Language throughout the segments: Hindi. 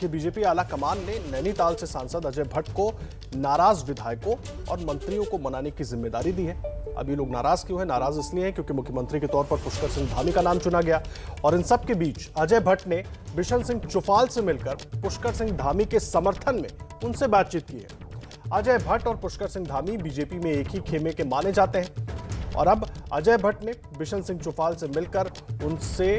कि बीजेपी आला कमान ने नैनीताल से सांसद अजय भट्ट को, नाराज़ विधायकों और मंत्रियों को मनाने की ज़िम्मेदारी दी है। अब ये लोग नाराज़ क्यों है? नाराज़ इसलिए है क्योंकि मुख्यमंत्री के तौर पर पुष्कर सिंह धामी का नाम चुना गया और इन सब के बीच अजय भट्ट ने बिशन सिंह चुफाल से मिलकर पुष्कर सिंह धामी के समर्थन में उनसे बातचीत की है। अजय भट्ट और पुष्कर सिंह धामी बीजेपी में एक ही खेमे के माने जाते हैं। और अब अजय भट्ट ने बिशन सिंह चुफाल से मिलकर उनसे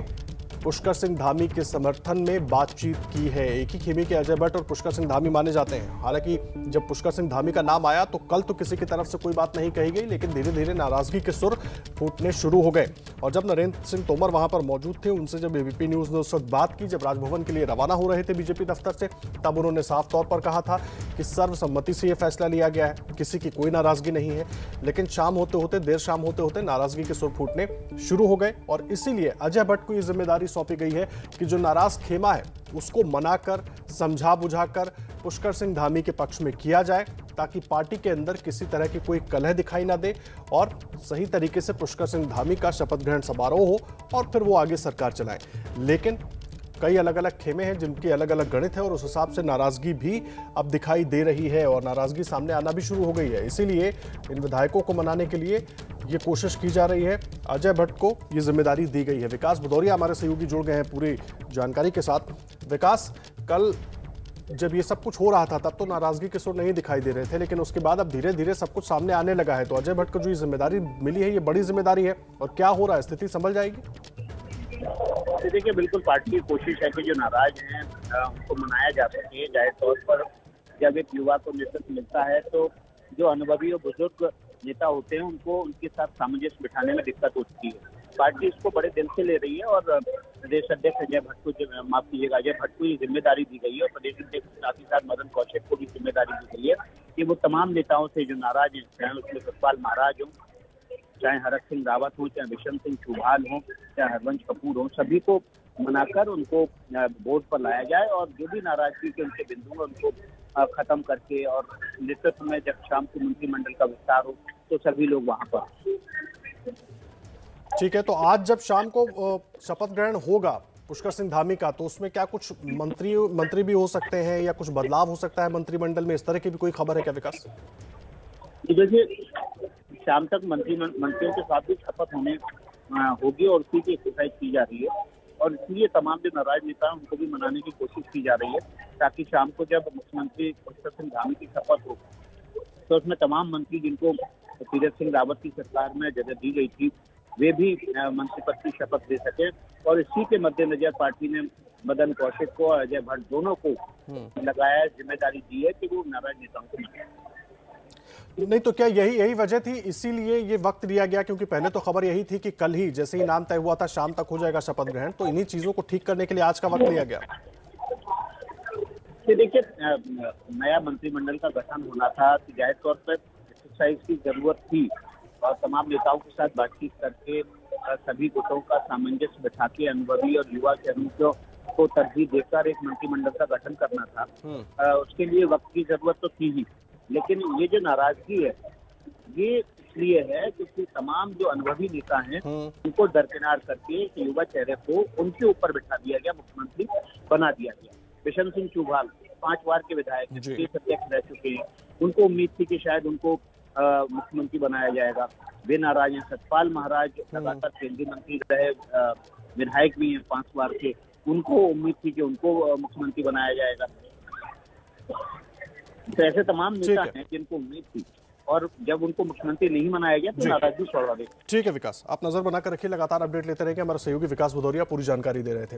पुष्कर सिंह धामी के समर्थन में बातचीत की है। एक ही खेमे के अजय भट्ट और पुष्कर सिंह धामी माने जाते हैं। हालाँकि जब पुष्कर सिंह धामी का नाम आया तो कल तो किसी की तरफ़ से कोई बात नहीं कही गई, लेकिन धीरे धीरे नाराज़गी के सुर फूटने शुरू हो गए। और जब नरेंद्र सिंह तोमर वहाँ पर मौजूद थे, उनसे जब एबीपी न्यूज़ ने उस वक्त बात की, जब राजभवन के लिए रवाना हो रहे थे बीजेपी दफ्तर से, तब उन्होंने साफ़ तौर पर कहा था कि सर्वसम्मति से यह फैसला लिया गया है। किसी की कोई नाराज़गी नहीं है। लेकिन शाम होते होते, देर शाम होते होते नाराज़गी के सुर फूटने शुरू हो गए और इसीलिए अजय भट्ट को यह ज़िम्मेदारी सौंपी गई है कि जो नाराज़ खेमा है, उसको मनाकर समझा बुझाकर पुष्कर सिंह धामी के पक्ष में किया जाए। ताकि पार्टी के अंदर किसी तरह की कोई कलह दिखाई ना दे और सही तरीके से पुष्कर सिंह धामी का शपथ ग्रहण समारोह हो और फिर वो आगे सरकार चलाए। लेकिन कई अलग अलग खेमे हैं जिनके अलग अलग गणित है और उस हिसाब से नाराज़गी भी अब दिखाई दे रही है और नाराज़गी सामने आना भी शुरू हो गई है। इसीलिए इन विधायकों को मनाने के लिए ये कोशिश की जा रही है। अजय भट्ट को ये ज़िम्मेदारी दी गई है। विकास भदौरिया हमारे सहयोगी जुड़ गए हैं पूरी जानकारी के साथ। विकास, कल जब ये सब कुछ हो रहा था, तब तो नाराज़गी के सुर नहीं दिखाई दे रहे थे, लेकिन उसके बाद अब धीरे धीरे सब कुछ सामने आने लगा है। तो अजय भट्ट को जो ये ज़िम्मेदारी मिली है, ये बड़ी ज़िम्मेदारी है, और क्या हो रहा है? स्थिति संभल जाएगी? देखिए, बिल्कुल पार्टी की कोशिश है कि जो नाराज़ हैं उनको मनाया जा सके ज़ाहिर तौर पर। जब एक युवा को नेतृत्व मिलता है तो जो अनुभवी और बुज़ुर्ग नेता होते हैं, उनको, उनके साथ सामंजस्य बिठाने में दिक्कत होती है। पार्टी इसको बड़े दिल से ले रही है और प्रदेश अध्यक्ष अजय भट्ट को माफ़ कीजिएगा, अजय भट्ट को ये ज़िम्मेदारी दी गई है और प्रदेश अध्यक्ष के साथ ही साथ मदन कौशिक को भी ज़िम्मेदारी दी गई है कि वो तमाम नेताओं से जो नाराज़ हैं, चाहे उसमें सतपाल महाराज हों, चाहे हरक सिंह रावत हो, चाहे विशन सिंह चौहान हो, चाहे हरवंश कपूर हो, सभी को मनाकर उनको बोर्ड पर लाया जाए और जो भी नाराज़गी के उनके बिंदु हैं, उनको खत्म करके और नेतृत्व में जब शाम को मंत्रिमंडल का विस्तार हो तो सभी लोग वहाँ पर ठीक है तो आज जब शाम को शपथ ग्रहण होगा पुष्कर सिंह धामी का तो उसमें क्या कुछ मंत्री मंत्री भी हो सकते हैं या कुछ बदलाव हो सकता है मंत्रिमंडल में? इस तरह की भी कोई खबर है क्या विकास? देखिए शाम तक मंत्री मंत्रियों के साथ भी शपथ होने होगी और उसी की एक्सरसाइज की जा रही है। और इसलिए तमाम जो नाराज़ नेता हैं उनको भी मनाने की कोशिश की जा रही है। ताकि शाम को जब मुख्यमंत्री पुष्कर सिंह धामी की शपथ हो तो उसमें तमाम मंत्री जिनको तीरथ सिंह रावत की सरकार में जगह दी गई थी वे भी मंत्री पद की शपथ ले सके। और इसी के मद्देनजर पार्टी ने मदन कौशिक को और अजय भट्ट दोनों को हम्म। लगाया ज़िम्मेदारी दी है कि वो नाराज़ नेताओं को मनाए। नहीं तो क्या यही यही वजह थी? इसीलिए ये वक्त लिया गया क्योंकि पहले तो खबर यही थी कि कल ही जैसे ही नाम तय हुआ था शाम तक हो जाएगा शपथ ग्रहण तो इन्हीं चीज़ों को ठीक करने के लिए आज का वक्त लिया गया। देखिए नया मंत्रिमंडल का गठन होना था कि ज़ाहिर तौर पर एक्सरसाइज की ज़रूरत थी और तमाम नेताओं के साथ बातचीत करके सभी गुटों का सामंजस्य बैठा के अनुभवी और युवा चरणों को तरजीह देकर एक मंत्रिमंडल का गठन करना था हम्म। उसके लिए वक्त की ज़रूरत तो थी ही लेकिन ये जो नाराज़गी है ये इसलिए है क्योंकि तमाम जो अनुभवी नेता हैं हम्म। उनको दरकिनार करके युवा चेहरे को उनके ऊपर बिठा दिया गया मुख्यमंत्री बना दिया गया बिशन सिंह चौहान पाँच बार के विधायक प्रदेश अध्यक्ष रह चुके हैं। उनको उम्मीद थी कि शायद उनको मुख्यमंत्री बनाया जाएगा। वे नाराज़ हैं। सतपाल महाराज हम्म। लगातार केंद्रीय मंत्री रहे विधायक भी हैं पाँच बार के। उनको उम्मीद थी कि उनको मुख्यमंत्री बनाया जाएगा। तो ऐसे तमाम नेता हैं। जिनको उम्मीद थी। और जब उनको मुख्यमंत्री नहीं बनाया गया तो नाराज़गी स्वाभाविक ठीक है विकास। आप नज़र बनाकर रखिए लगातार अपडेट लेते रहेंगे हमारे सहयोगी विकास भदौरिया पूरी जानकारी दे रहे थे।